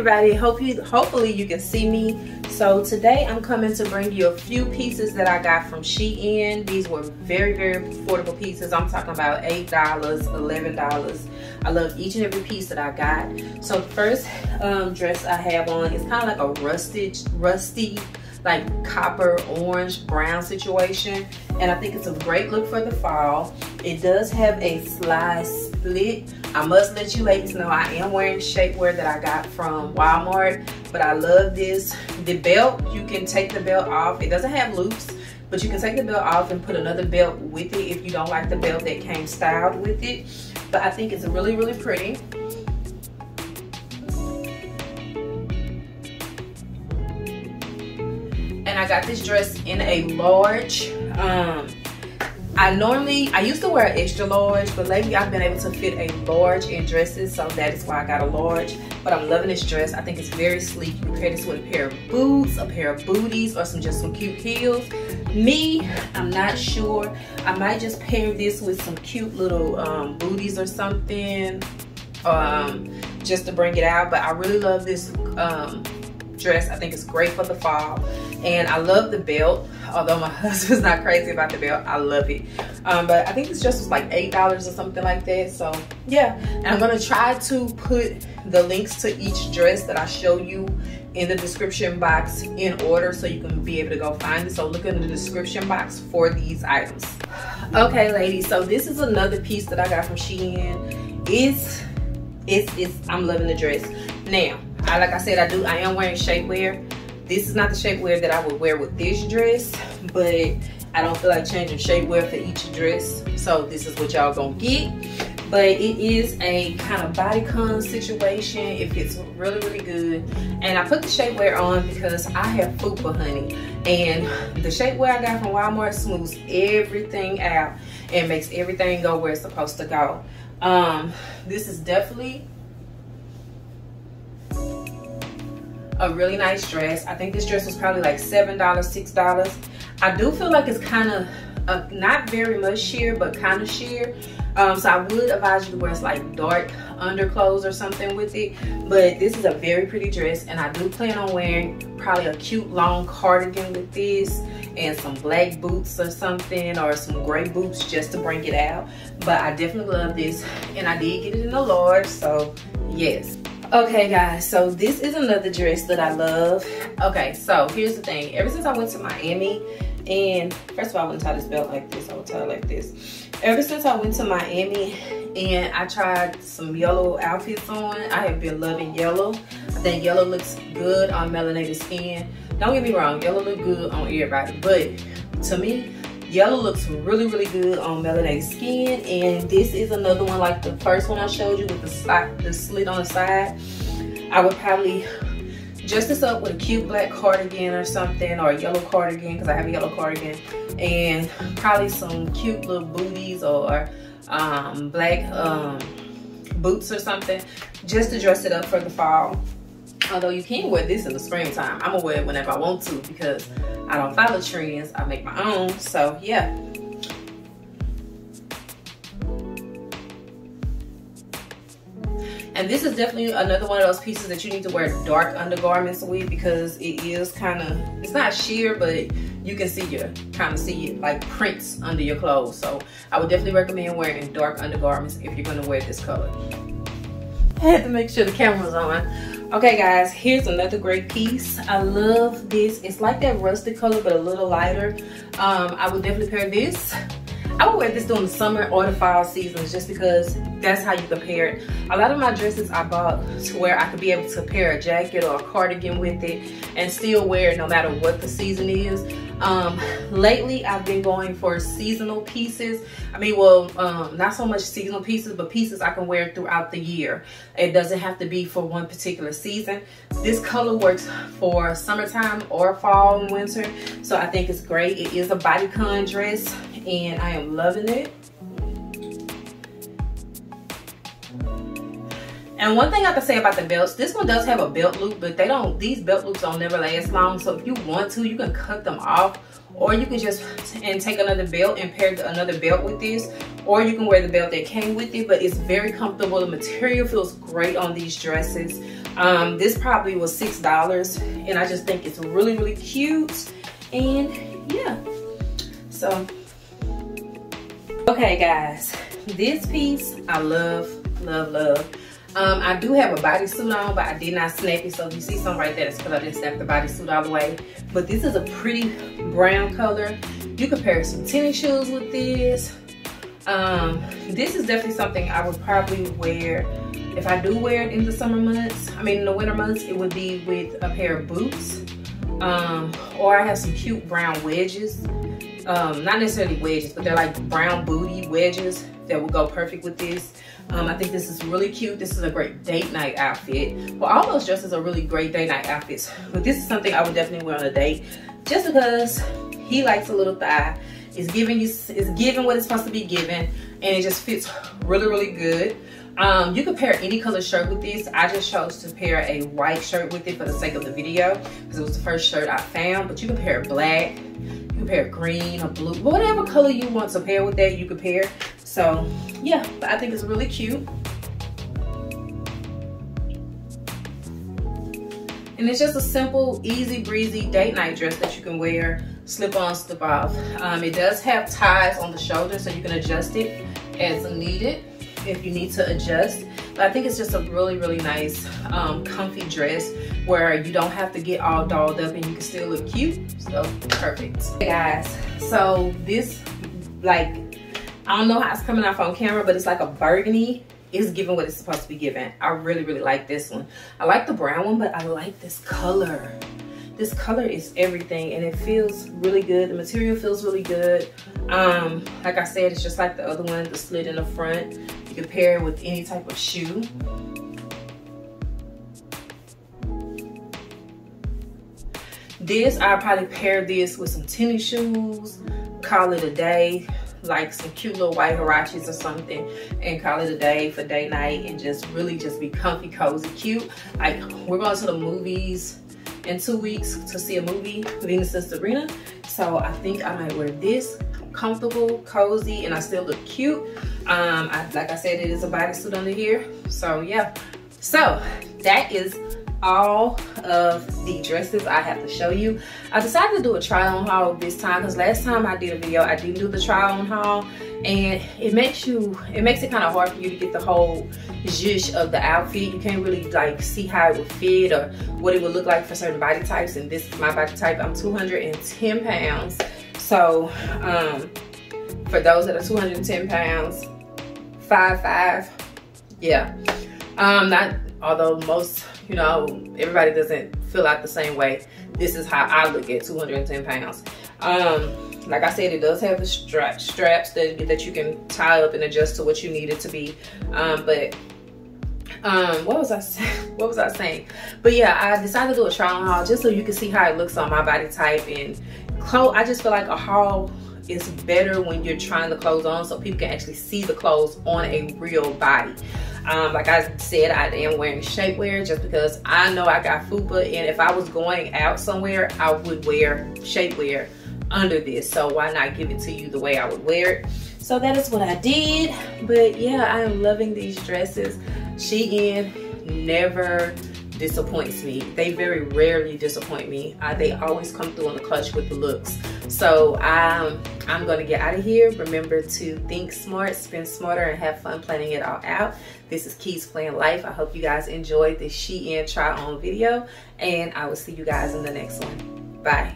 everybody hope you hopefully you can see me. So today i'm coming to bring you a few pieces that i got from shein. These were very very affordable pieces. I'm talking about eight dollars eleven dollars. I love each and every piece that i got. So the first um, dress i have on is kind of like a rusted rusty like copper orange brown situation. And I think it's a great look for the fall. It does have a slide split I must let you ladies know I am wearing shapewear that I got from Walmart but I love this. The belt you can take the belt off. It doesn't have loops but you can take the belt off and put another belt with it if you don't like the belt that came styled with it. But I think it's really really pretty. And I got this dress in a large. Um, I normally, I used to wear extra large, but lately I've been able to fit a large in dresses, so that is why I got a large. But I'm loving this dress. I think it's very sleek. You can pair this with a pair of boots, a pair of booties, or some just some cute heels. Me, I'm not sure. I might just pair this with some cute little um, booties or something, um, just to bring it out. But I really love this um, dress. I think it's great for the fall. And I love the belt. Although my husband's not crazy about the belt, I love it. Um, but I think this dress was like $8 or something like that. So yeah, and I'm gonna try to put the links to each dress that I show you in the description box in order so you can be able to go find it. So look in the description box for these items. Okay, ladies, so this is another piece that I got from Shein. It's, it's, it's, I'm loving the dress. Now, I, like I said, I do, I am wearing shapewear. This is not the shapewear that I would wear with this dress, but I don't feel like changing shapewear for each dress. So this is what y'all gonna get. But it is a kind of bodycon situation. It fits really, really good. And I put the shapewear on because I have fupa, honey. And the shapewear I got from Walmart smooths everything out and makes everything go where it's supposed to go. Um, this is definitely a really nice dress. I think this dress was probably like $7, $6. I do feel like it's kind of uh, not very much sheer, but kind of sheer. Um, so I would advise you to wear like dark underclothes or something with it. But this is a very pretty dress and I do plan on wearing probably a cute long cardigan with this and some black boots or something or some gray boots just to bring it out. But I definitely love this and I did get it in a large, so yes. Okay guys, so this is another dress that I love. Okay, so here's the thing. Ever since I went to Miami, and first of all, I wouldn't tie this belt like this. I would tie it like this. Ever since I went to Miami and I tried some yellow outfits on, I have been loving yellow. I think yellow looks good on melanated skin. Don't get me wrong, yellow look good on everybody, but to me, Yellow looks really, really good on melanated skin. And this is another one like the first one I showed you with the, slot, the slit on the side. I would probably dress this up with a cute black cardigan or something or a yellow cardigan because I have a yellow cardigan and probably some cute little booties or um, black um, boots or something just to dress it up for the fall. Although you can wear this in the springtime. I'm gonna wear it whenever I want to because I don't follow trends. I make my own. So yeah. And this is definitely another one of those pieces that you need to wear dark undergarments with because it is kind of, it's not sheer, but you can see your, kind of see it like prints under your clothes. So I would definitely recommend wearing dark undergarments if you're gonna wear this color. I had to make sure the camera's on. Okay guys, here's another great piece. I love this. It's like that rusted color, but a little lighter. Um, I would definitely pair this. I would wear this during the summer or the fall seasons just because that's how you compare it. A lot of my dresses I bought to where I could be able to pair a jacket or a cardigan with it and still wear it no matter what the season is. Um, lately, I've been going for seasonal pieces. I mean, well, um, not so much seasonal pieces, but pieces I can wear throughout the year. It doesn't have to be for one particular season. This color works for summertime or fall and winter. So I think it's great. It is a bodycon dress and I am loving it. And one thing I can say about the belts, this one does have a belt loop, but they don't, these belt loops don't never last long. So if you want to, you can cut them off or you can just and take another belt and pair another belt with this or you can wear the belt that came with it but it's very comfortable the material feels great on these dresses Um, this probably was $6 and I just think it's really, really cute. And yeah, so, okay guys, this piece I love, love, love. Um, I do have a bodysuit on, but I did not snap it. So if you see something right there, it's because I didn't snap the bodysuit all the way. But this is a pretty brown color. You could pair some tennis shoes with this. Um, this is definitely something I would probably wear if I do wear it in the summer months. I mean, in the winter months, it would be with a pair of boots. Um, or I have some cute brown wedges. Um, not necessarily wedges, but they're like brown booty wedges that would go perfect with this. Um, I think this is really cute. This is a great date night outfit. Well, all those dresses are really great date night outfits, but this is something I would definitely wear on a date just because he likes a little thigh. It's giving you, it's giving what it's supposed to be given, and it just fits really, really good. Um, you could pair any color shirt with this. I just chose to pair a white shirt with it for the sake of the video because it was the first shirt I found, but you can pair black, you pair green or blue, whatever color you want to pair with that, you could pair. So yeah, I think it's really cute. And it's just a simple, easy breezy date night dress that you can wear, slip on, slip off. Um, it does have ties on the shoulder so you can adjust it as needed if you need to adjust. I think it's just a really, really nice, um, comfy dress where you don't have to get all dolled up and you can still look cute. So perfect. Hey guys, so this like I don't know how it's coming off on camera, but it's like a burgundy. It's giving what it's supposed to be given. I really, really like this one. I like the brown one, but I like this color. This color is everything and it feels really good. The material feels really good. Um, like I said, it's just like the other one, the slit in the front. You can pair it with any type of shoe. This, I'll probably pair this with some tennis shoes, call it a day like some cute little white huaraches or something and call it a day for day night and just really just be comfy, cozy, cute. Like we're going to the movies in two weeks to see a movie, Venus and Serena. So I think I might wear this comfortable, cozy, and I still look cute. Um, I, like I said, it is a bodysuit under here. So yeah. So that is all of the dresses I have to show you. I decided to do a try on haul this time because last time I did a video, I didn't do the try on haul and it makes you, it makes it kind of hard for you to get the whole zhuzh of the outfit. You can't really like see how it would fit or what it would look like for certain body types and this is my body type. I'm 210 pounds. So um, for those that are 210 pounds, five five, yeah. Um, not although most you know, everybody doesn't feel out the same way. This is how I look at 210 pounds. Um, like I said, it does have the strap, straps that, that you can tie up and adjust to what you need it to be. Um, but um, what was I saying? What was I saying? But yeah, I decided to do a on haul just so you can see how it looks on my body type and. I just feel like a haul is better when you're trying the clothes on so people can actually see the clothes on a real body. Um, like I said, I am wearing shapewear just because I know I got FUPA and if I was going out somewhere, I would wear shapewear under this. So why not give it to you the way I would wear it? So that is what I did. But yeah, I am loving these dresses. Shein never disappoints me. They very rarely disappoint me. Uh, they always come through on the clutch with the looks. So um, I'm gonna get out of here. Remember to think smart, spend smarter, and have fun planning it all out. This is Keiis Planned Lyfe. I hope you guys enjoyed this Shein try on video and I will see you guys in the next one. Bye.